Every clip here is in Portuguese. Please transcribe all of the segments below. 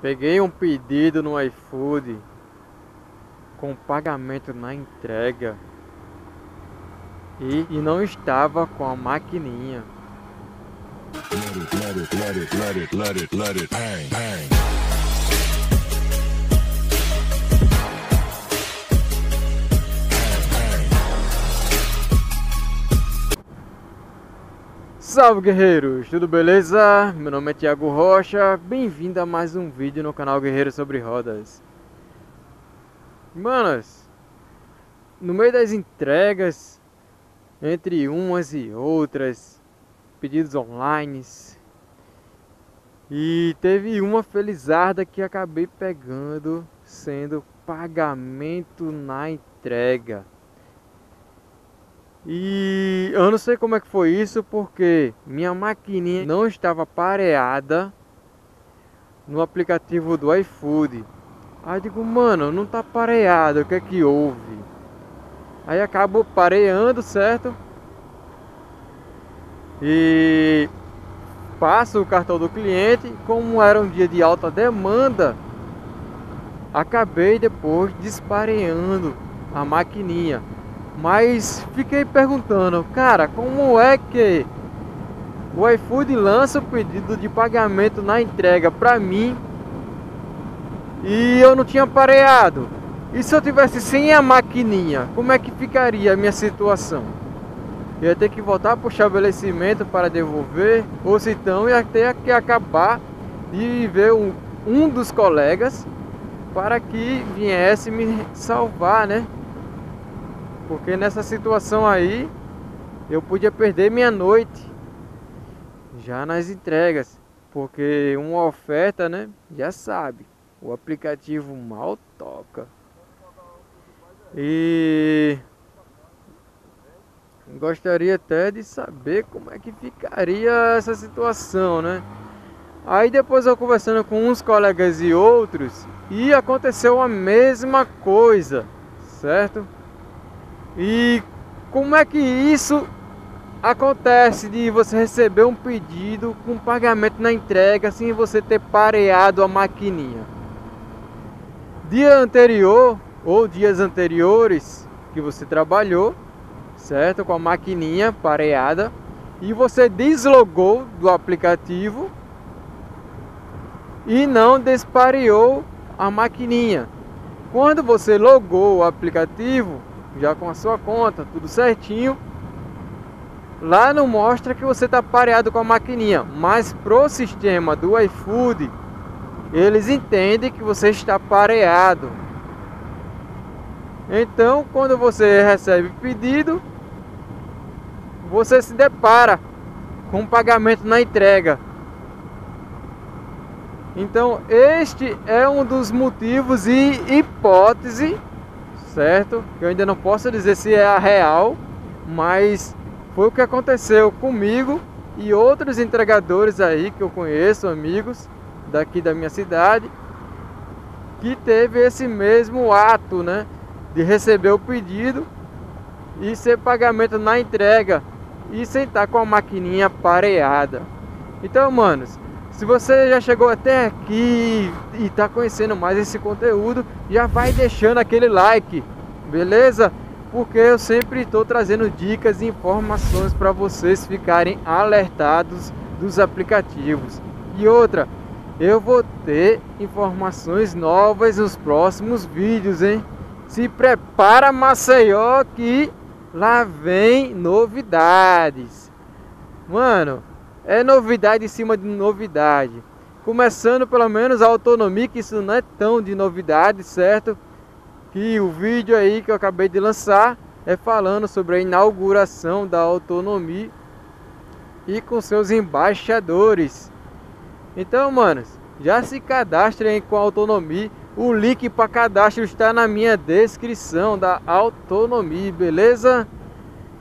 Peguei um pedido no iFood com pagamento na entrega e, e não estava com a maquininha. Let it, let it, let it, let it, let it, bang, bang. Salve guerreiros, tudo beleza? Meu nome é Thiago Rocha, bem-vindo a mais um vídeo no canal Guerreiro sobre Rodas. Manos, no meio das entregas, entre umas e outras, pedidos online, e teve uma felizarda que acabei pegando sendo pagamento na entrega. E eu não sei como é que foi isso, porque minha maquininha não estava pareada no aplicativo do iFood. Aí digo, mano, não tá pareado, o que é que houve? Aí acabo pareando, certo? E passo o cartão do cliente, como era um dia de alta demanda, acabei depois dispareando a maquininha. Mas fiquei perguntando, cara, como é que o iFood lança o pedido de pagamento na entrega para mim e eu não tinha pareado? E se eu tivesse sem a maquininha, como é que ficaria a minha situação? Eu ia ter que voltar para o estabelecimento para devolver, ou se então ia ter que acabar de ver um, um dos colegas para que viesse me salvar, né? Porque nessa situação aí eu podia perder minha noite já nas entregas. Porque uma oferta, né? Já sabe, o aplicativo mal toca. E gostaria até de saber como é que ficaria essa situação, né? Aí depois eu conversando com uns colegas e outros e aconteceu a mesma coisa, certo? E como é que isso acontece de você receber um pedido com pagamento na entrega sem você ter pareado a maquininha? Dia anterior ou dias anteriores que você trabalhou, certo? Com a maquininha pareada e você deslogou do aplicativo e não despareou a maquininha. Quando você logou o aplicativo, já com a sua conta, tudo certinho. Lá não mostra que você está pareado com a maquininha, mas pro sistema do iFood, eles entendem que você está pareado. Então, quando você recebe pedido, você se depara com pagamento na entrega. Então, este é um dos motivos e hipótese certo? Eu ainda não posso dizer se é a real, mas foi o que aconteceu comigo e outros entregadores aí que eu conheço, amigos daqui da minha cidade, que teve esse mesmo ato, né, de receber o pedido e ser pagamento na entrega e sentar com a maquininha pareada. Então, manos, se você já chegou até aqui e está conhecendo mais esse conteúdo, já vai deixando aquele like, beleza? Porque eu sempre estou trazendo dicas e informações para vocês ficarem alertados dos aplicativos. E outra, eu vou ter informações novas nos próximos vídeos, hein? Se prepara Maceió que lá vem novidades. Mano, é novidade em cima de novidade. Começando pelo menos a autonomia, que isso não é tão de novidade, certo? Que o vídeo aí que eu acabei de lançar é falando sobre a inauguração da autonomia e com seus embaixadores. Então, manos, já se cadastrem com a autonomia. O link para cadastro está na minha descrição da autonomia, beleza?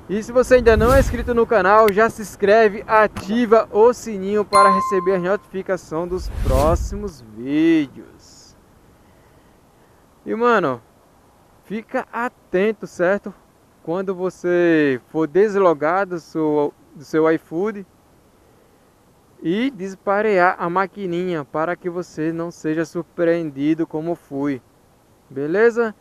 E se você ainda não é inscrito no canal, já se inscreve, ativa o sininho para receber a notificação dos próximos vídeos. E mano, fica atento, certo? Quando você for deslogar do seu, do seu iFood e disparear a maquininha para que você não seja surpreendido como fui. Beleza?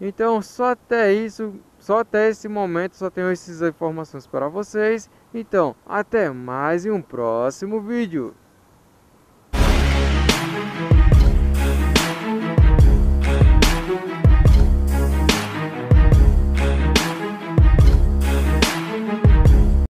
Então só até isso, só até esse momento só tenho essas informações para vocês. Então, até mais em um próximo vídeo.